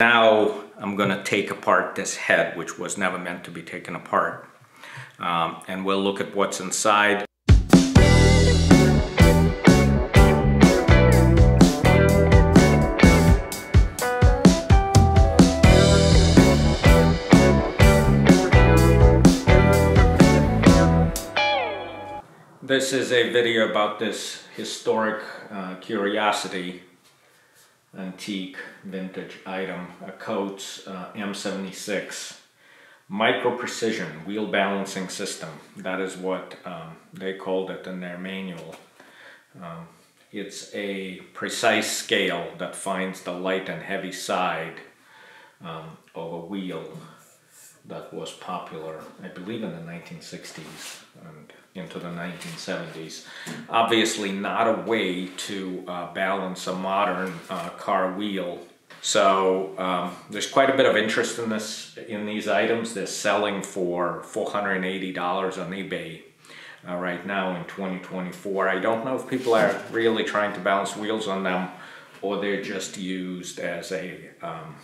Now I'm going to take apart this head, which was never meant to be taken apart. Um, and we'll look at what's inside. This is a video about this historic uh, curiosity antique vintage item, a Coats uh, M76 micro precision wheel balancing system. That is what um, they called it in their manual. Um, it's a precise scale that finds the light and heavy side um, of a wheel that was popular, I believe in the 1960s and into the 1970s. Obviously not a way to uh, balance a modern uh, car wheel. So um, there's quite a bit of interest in this in these items. They're selling for $480 on eBay uh, right now in 2024. I don't know if people are really trying to balance wheels on them or they're just used as a um,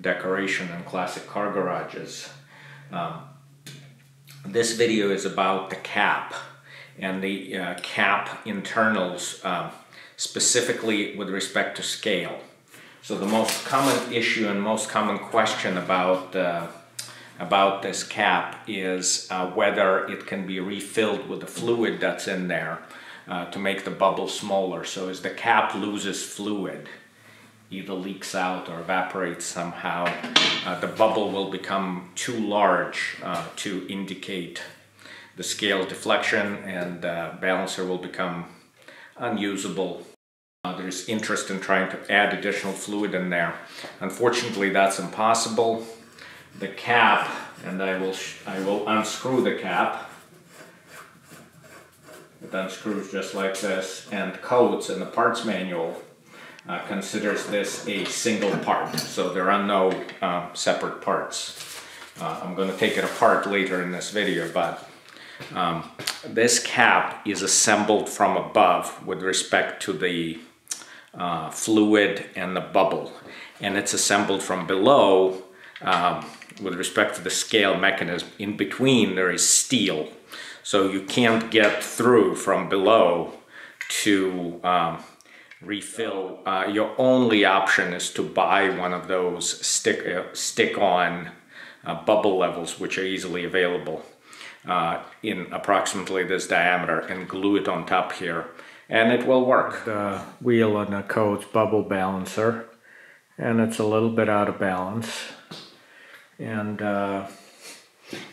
decoration and classic car garages. Um, this video is about the cap and the uh, cap internals um, specifically with respect to scale. So the most common issue and most common question about uh, about this cap is uh, whether it can be refilled with the fluid that's in there uh, to make the bubble smaller. So as the cap loses fluid, either leaks out or evaporates somehow, uh, the bubble will become too large uh, to indicate the scale deflection and the balancer will become unusable. Uh, there's interest in trying to add additional fluid in there. Unfortunately, that's impossible. The cap, and I will, I will unscrew the cap. It unscrews just like this, and Coats in the parts manual uh, considers this a single part, so there are no uh, separate parts. Uh, I'm going to take it apart later in this video, but um, this cap is assembled from above with respect to the uh, fluid and the bubble, and it's assembled from below um, with respect to the scale mechanism. In between there is steel, so you can't get through from below to um, refill, uh, your only option is to buy one of those stick, uh, stick on uh, bubble levels which are easily available uh, in approximately this diameter and glue it on top here and it will work. The wheel on the Coats bubble balancer and it's a little bit out of balance and uh,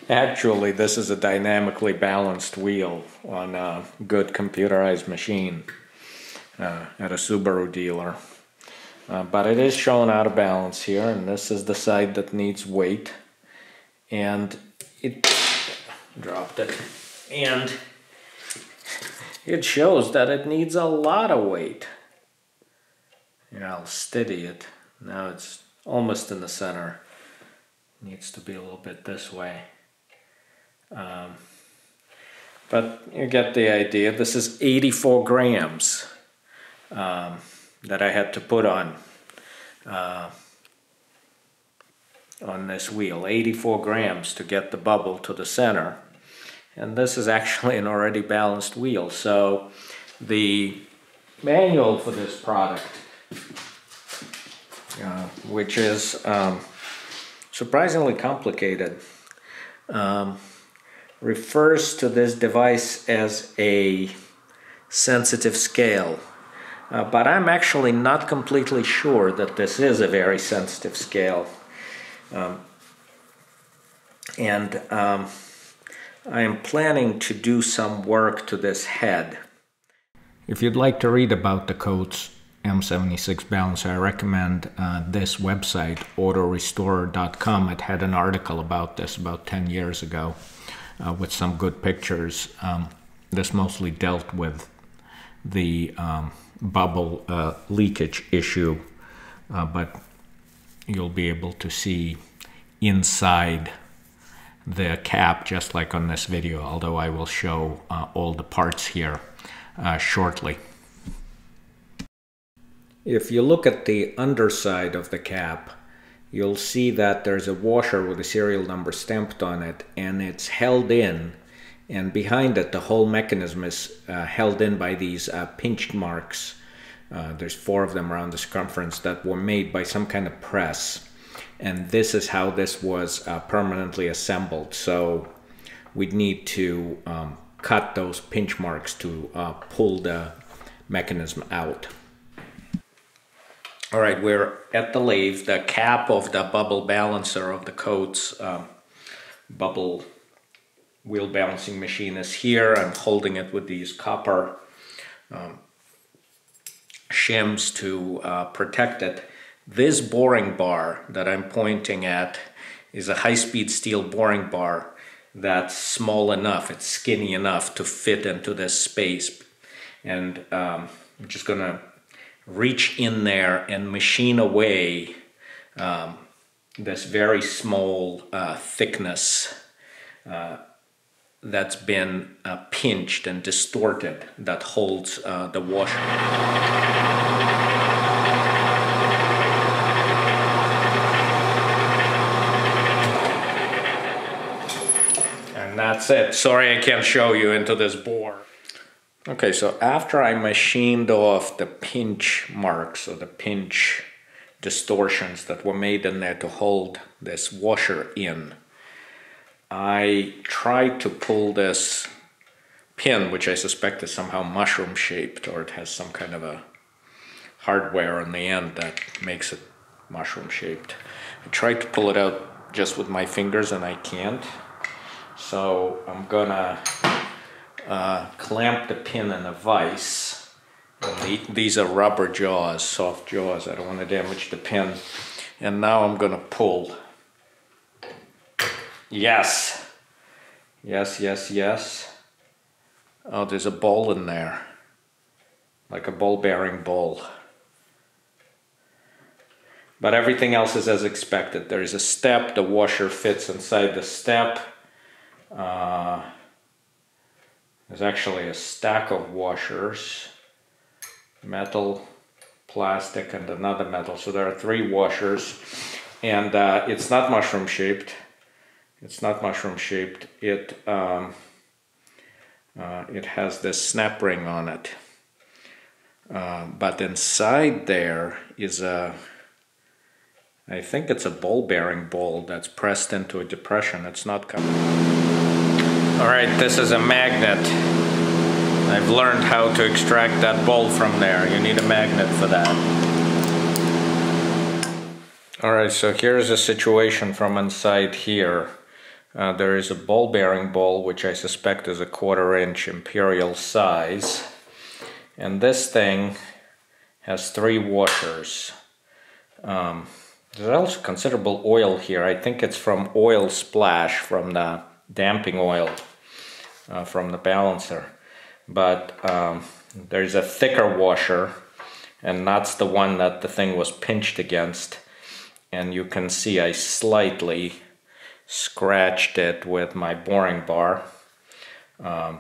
actually this is a dynamically balanced wheel on a good computerized machine uh, at a Subaru dealer. Uh, but it is showing out of balance here and this is the side that needs weight. And it dropped it. And it shows that it needs a lot of weight. Here I'll steady it. Now it's almost in the center. Needs to be a little bit this way. Um, but you get the idea. This is 84 grams um, that I had to put on uh, on this wheel. 84 grams to get the bubble to the center. And this is actually an already balanced wheel. So the manual for this product uh, which is um, surprisingly complicated um, refers to this device as a sensitive scale uh, but I'm actually not completely sure that this is a very sensitive scale. Um, and um, I am planning to do some work to this head. If you'd like to read about the Coats M76 balancer, I recommend uh, this website, autorestorer.com. It had an article about this about 10 years ago uh, with some good pictures. Um, this mostly dealt with the um, bubble uh, leakage issue, uh, but you'll be able to see inside the cap just like on this video, although I will show uh, all the parts here uh, shortly. If you look at the underside of the cap, you'll see that there's a washer with a serial number stamped on it and it's held in and behind it the whole mechanism is uh, held in by these uh, pinch marks. Uh, there's four of them around the circumference that were made by some kind of press and this is how this was uh, permanently assembled. So we'd need to um, cut those pinch marks to uh, pull the mechanism out. All right, we're at the lathe. The cap of the bubble balancer of the Coats um, bubble wheel balancing machine is here. I'm holding it with these copper um, shims to uh, protect it. This boring bar that I'm pointing at is a high-speed steel boring bar that's small enough, it's skinny enough to fit into this space. And um, I'm just gonna reach in there and machine away um, this very small uh, thickness uh, that's been uh, pinched and distorted that holds uh, the washer. And that's it. Sorry I can't show you into this bore. Okay, so after I machined off the pinch marks or the pinch distortions that were made in there to hold this washer in, I tried to pull this pin, which I suspect is somehow mushroom shaped or it has some kind of a hardware on the end that makes it mushroom shaped. I tried to pull it out just with my fingers and I can't. So I'm gonna uh, clamp the pin in a vise. The, these are rubber jaws, soft jaws. I don't want to damage the pin. And now I'm to pull. Yes. Yes, yes, yes. Oh, there's a ball in there. Like a ball bearing ball. But everything else is as expected. There is a step, the washer fits inside the step. Uh, there's actually a stack of washers, metal, plastic, and another metal. So there are three washers, and uh, it's not mushroom shaped. It's not mushroom shaped. It um, uh, it has this snap ring on it. Uh, but inside there is a, I think it's a ball bearing ball that's pressed into a depression. It's not coming. All right, this is a magnet. I've learned how to extract that ball from there. You need a magnet for that. All right, so here's a situation from inside here. Uh, there is a ball bearing ball, which I suspect is a quarter inch imperial size. And this thing has three washers. Um, there's also considerable oil here. I think it's from oil splash from the damping oil uh, from the balancer. But um, there's a thicker washer and that's the one that the thing was pinched against. And you can see I slightly scratched it with my boring bar. Um,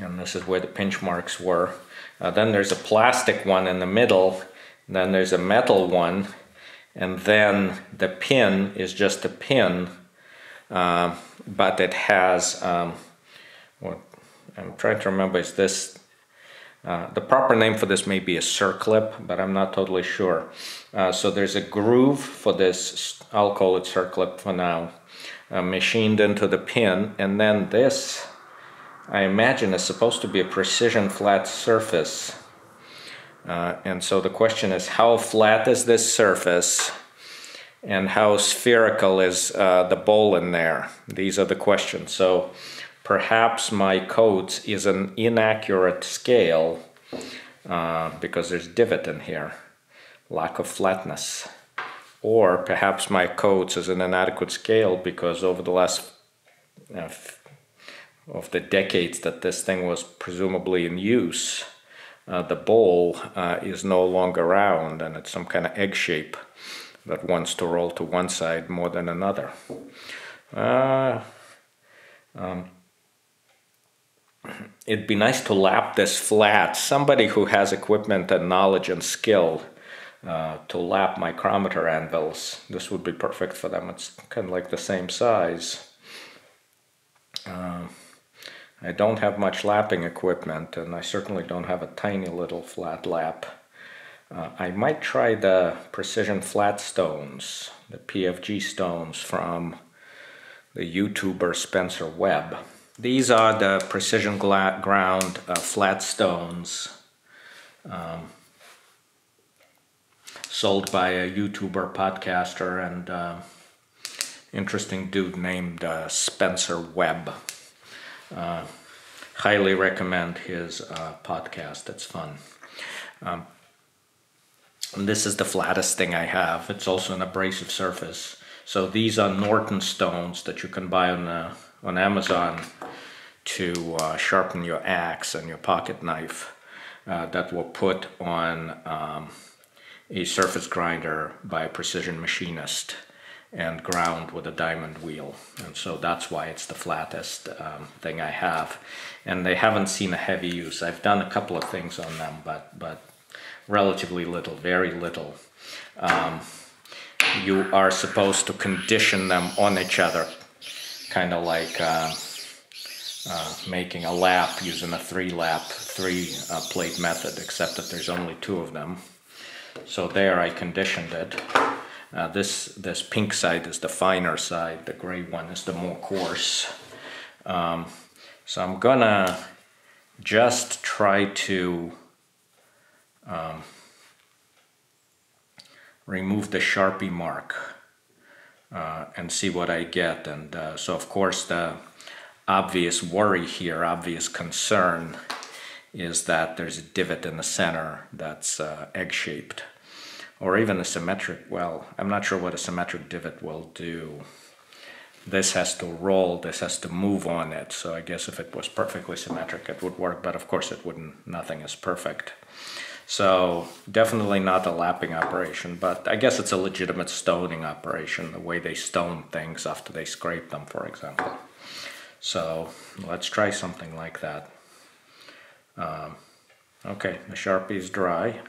and this is where the pinch marks were. Uh, then there's a plastic one in the middle, then there's a metal one, and then the pin is just a pin uh, but it has um, what I'm trying to remember is this uh, the proper name for this may be a circlip, but I'm not totally sure. Uh, so there's a groove for this, I'll call it circlip for now, uh, machined into the pin, and then this, I imagine, is supposed to be a precision flat surface. Uh, and so the question is, how flat is this surface? and how spherical is uh, the bowl in there? These are the questions. So perhaps my Coats is an inaccurate scale uh, because there's divot in here, lack of flatness. Or perhaps my Coats is an inadequate scale because over the last uh, of the decades that this thing was presumably in use, uh, the bowl uh, is no longer round and it's some kind of egg shape that wants to roll to one side more than another. Uh, um, it'd be nice to lap this flat. Somebody who has equipment and knowledge and skill uh, to lap micrometer anvils, this would be perfect for them. It's kind of like the same size. Uh, I don't have much lapping equipment and I certainly don't have a tiny little flat lap. Uh, I might try the precision flat stones, the PFG stones from the YouTuber Spencer Webb. These are the precision ground uh, flat stones um, sold by a YouTuber podcaster and uh, interesting dude named uh, Spencer Webb. Uh, highly recommend his uh, podcast, it's fun. Um, this is the flattest thing I have. It's also an abrasive surface. So these are Norton stones that you can buy on, uh, on Amazon to uh, sharpen your axe and your pocket knife uh, that were put on um, a surface grinder by a precision machinist and ground with a diamond wheel. And so that's why it's the flattest um, thing I have. And they haven't seen a heavy use. I've done a couple of things on them, but, but relatively little, very little. Um, you are supposed to condition them on each other, kind of like uh, uh, making a lap using a three lap, three uh, plate method, except that there's only two of them. So there I conditioned it. Uh, this, this pink side is the finer side, the gray one is the more coarse. Um, so I'm gonna just try to um, remove the Sharpie mark uh, and see what I get. And uh, so of course the obvious worry here, obvious concern, is that there's a divot in the center that's uh, egg-shaped. Or even a symmetric, well, I'm not sure what a symmetric divot will do. This has to roll, this has to move on it, so I guess if it was perfectly symmetric it would work, but of course it wouldn't, nothing is perfect. So definitely not a lapping operation, but I guess it's a legitimate stoning operation, the way they stone things after they scrape them, for example. So let's try something like that. Um, okay, the Sharpie is dry.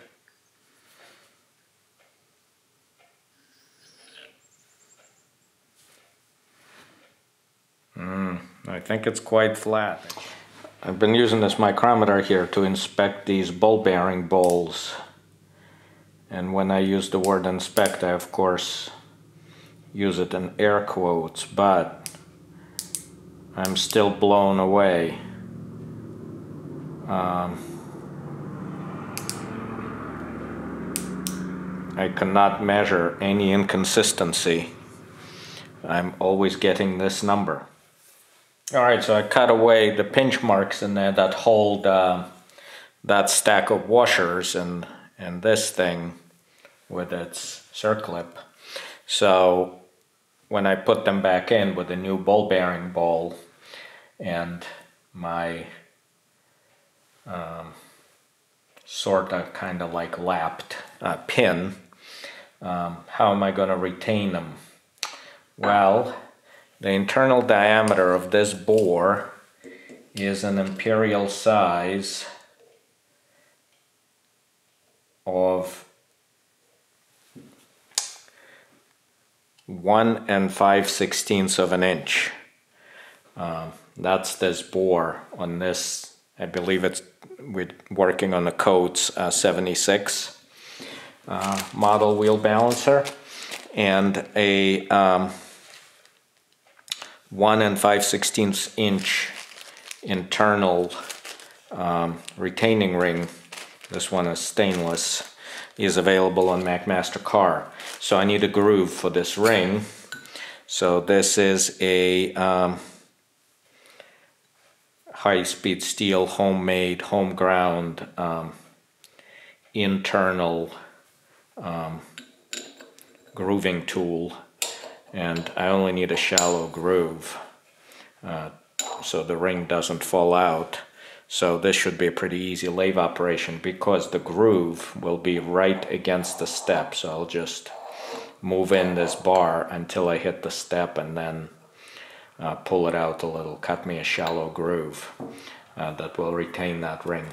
Mm, I think it's quite flat. I've been using this micrometer here to inspect these ball bearing bowls. And when I use the word inspect, I of course use it in air quotes, but I'm still blown away. Um, I cannot measure any inconsistency. I'm always getting this number. All right, so I cut away the pinch marks in there that hold uh, that stack of washers and, and this thing with its circlip. So when I put them back in with a new ball bearing ball and my um, sort of kind of like lapped uh, pin, um, how am I going to retain them? Well, the internal diameter of this bore is an imperial size of 1 and 5 sixteenths of an inch. Um, that's this bore on this, I believe it's we're working on the Coats uh, 76 uh, model wheel balancer and a um, 1 and 5 sixteenths inch internal um, retaining ring. This one is stainless is available on McMaster-Carr. So I need a groove for this ring. So this is a um, high-speed steel homemade, home ground um, internal um, grooving tool and I only need a shallow groove uh, so the ring doesn't fall out. So this should be a pretty easy lathe operation because the groove will be right against the step. So I'll just move in this bar until I hit the step and then uh, pull it out a little, cut me a shallow groove. Uh, that will retain that ring.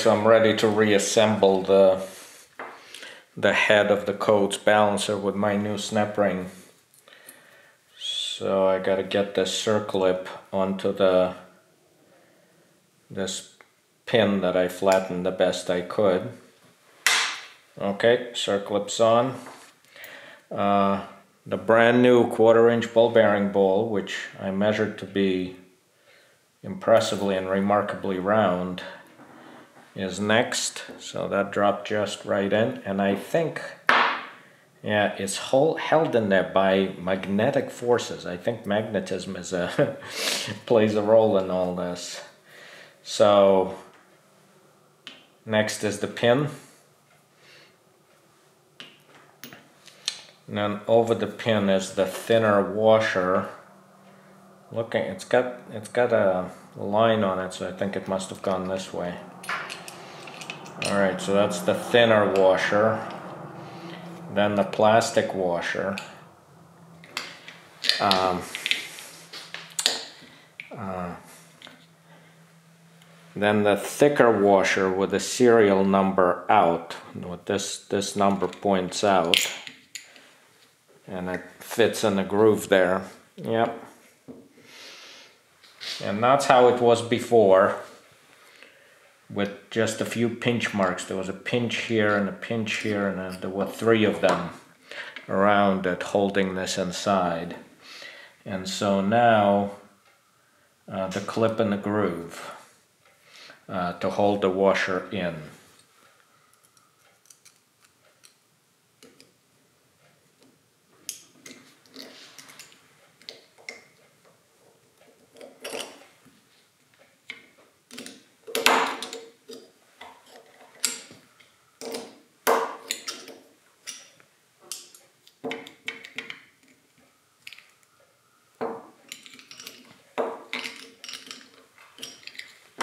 So I'm ready to reassemble the the head of the Coats balancer with my new snap ring. So I gotta get this circlip onto the this pin that I flattened the best I could. Okay, circlip's on. Uh, the brand new quarter inch ball bearing ball, which I measured to be impressively and remarkably round, is next. So that dropped just right in. And I think, yeah, it's hold, held in there by magnetic forces. I think magnetism is a plays a role in all this. So next is the pin. And then over the pin is the thinner washer. Looking, it's got it's got a line on it, so I think it must have gone this way. Alright, so that's the thinner washer. Then the plastic washer. Um, uh, then the thicker washer with the serial number out. What this, this number points out. And it fits in the groove there. Yep. And that's how it was before with just a few pinch marks. There was a pinch here and a pinch here, and there were three of them around it holding this inside. And so now uh, the clip and the groove uh, to hold the washer in.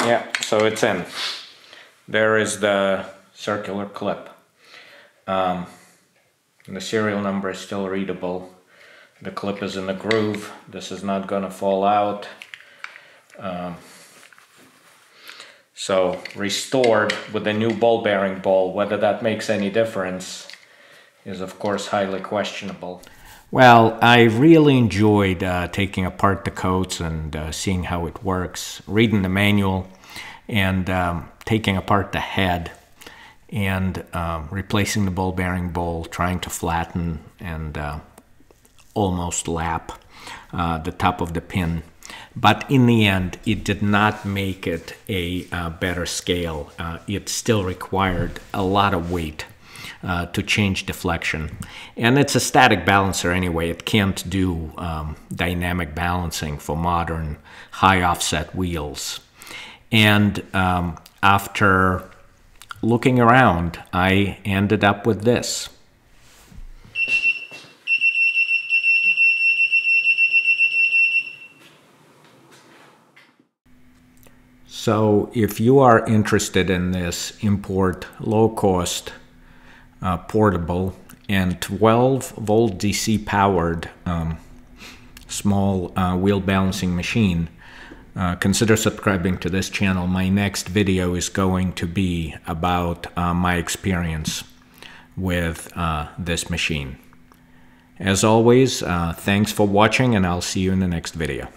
Yeah, so in. There is the circular clip. Um, the serial number is still readable. The clip is in the groove. This is not going to fall out. Um, so restored with a new ball bearing ball, whether that makes any difference is of course highly questionable. Well, I really enjoyed uh, taking apart the Coats and uh, seeing how it works, reading the manual, and um, taking apart the head and um, replacing the ball bearing bowl, trying to flatten and uh, almost lap uh, the top of the pin. But in the end, it did not make it a uh, better scale. Uh, it still required a lot of weight. Uh, to change deflection. And it's a static balancer anyway. It can't do um, dynamic balancing for modern high offset wheels. And um, after looking around, I ended up with this. So if you are interested in this import low cost uh, portable and 12 volt DC powered um, small uh, wheel balancing machine, uh, consider subscribing to this channel. My next video is going to be about uh, my experience with uh, this machine. As always, uh, thanks for watching and I'll see you in the next video.